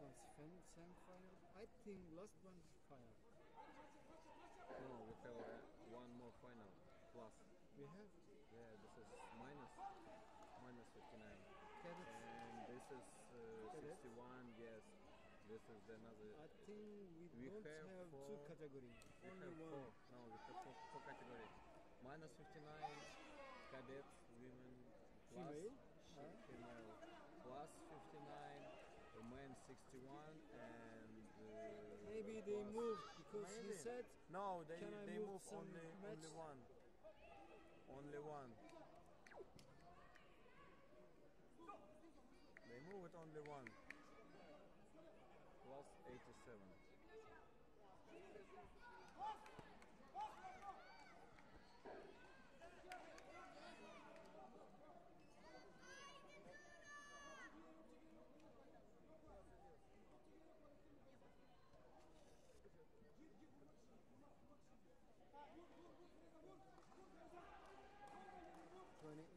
one semi final. I think last one final. No, we have uh, one more final plus. We have Yeah, this is minus minus 59. cadets. And this is uh, 61. Yes, this is another. I think we, We don't have have, two four- category. We Only have one. four. No, we have four, four categories. Minus 59, cadets, women, plus Female? female, plus 59, uh, men 61, and uh, Maybe they moved because he said No, they they move move only only one. Only one. They move it only one. Plus 87.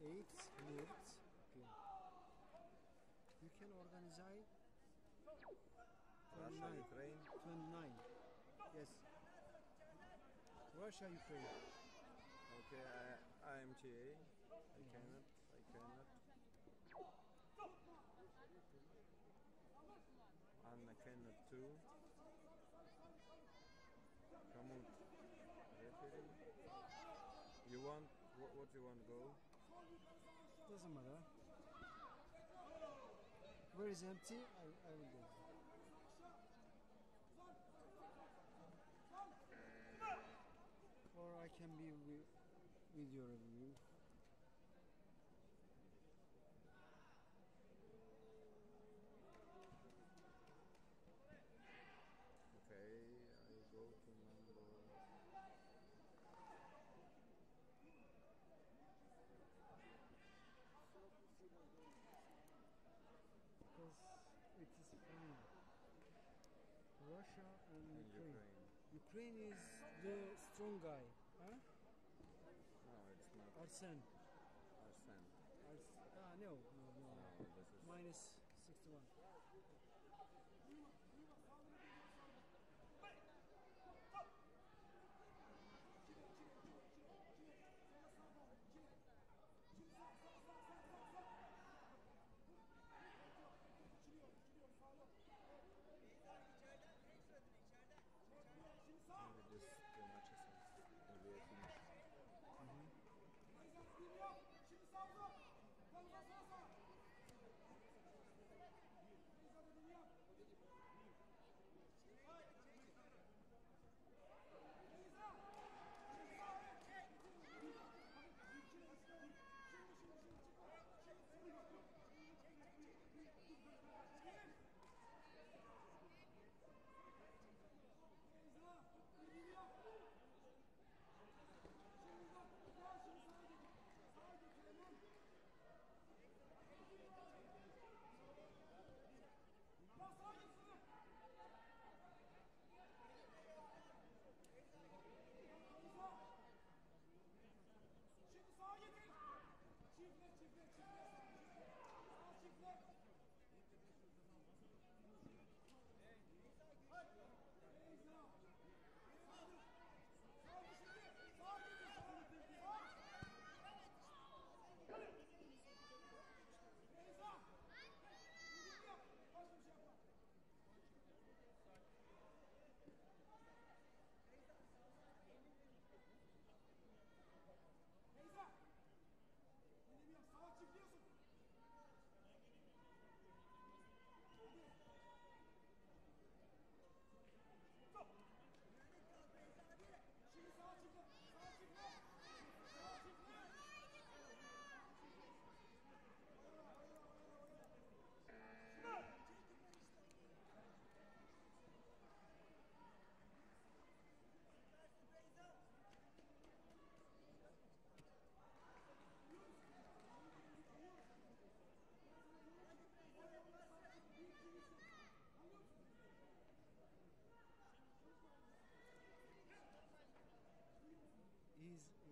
Eight minutes. Okay. You can organize Russia, 29. Ukraine. 29. Yes. Russia, Ukraine. Okay, I, I'm TA. I cannot. I cannot. Anna cannot too. Kamut referee. You want what? What you want? Go. Doesn't matter. Where is empty? I, I will go. Or I can be with video review. Okay, I go to number. Because it is final. Russia and in Ukraine. Ukraine. Ukraine is the strong guy. Huh? No, it's not Arsen. Arsene. Ars- ah, no, no, no. No, Minus 61.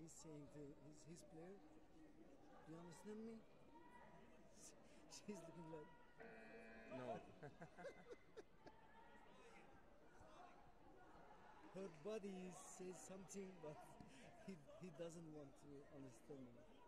He's, saying to his, his player, Do you understand me? She's looking like. No. Her body says something, but he, he doesn't want to understand me.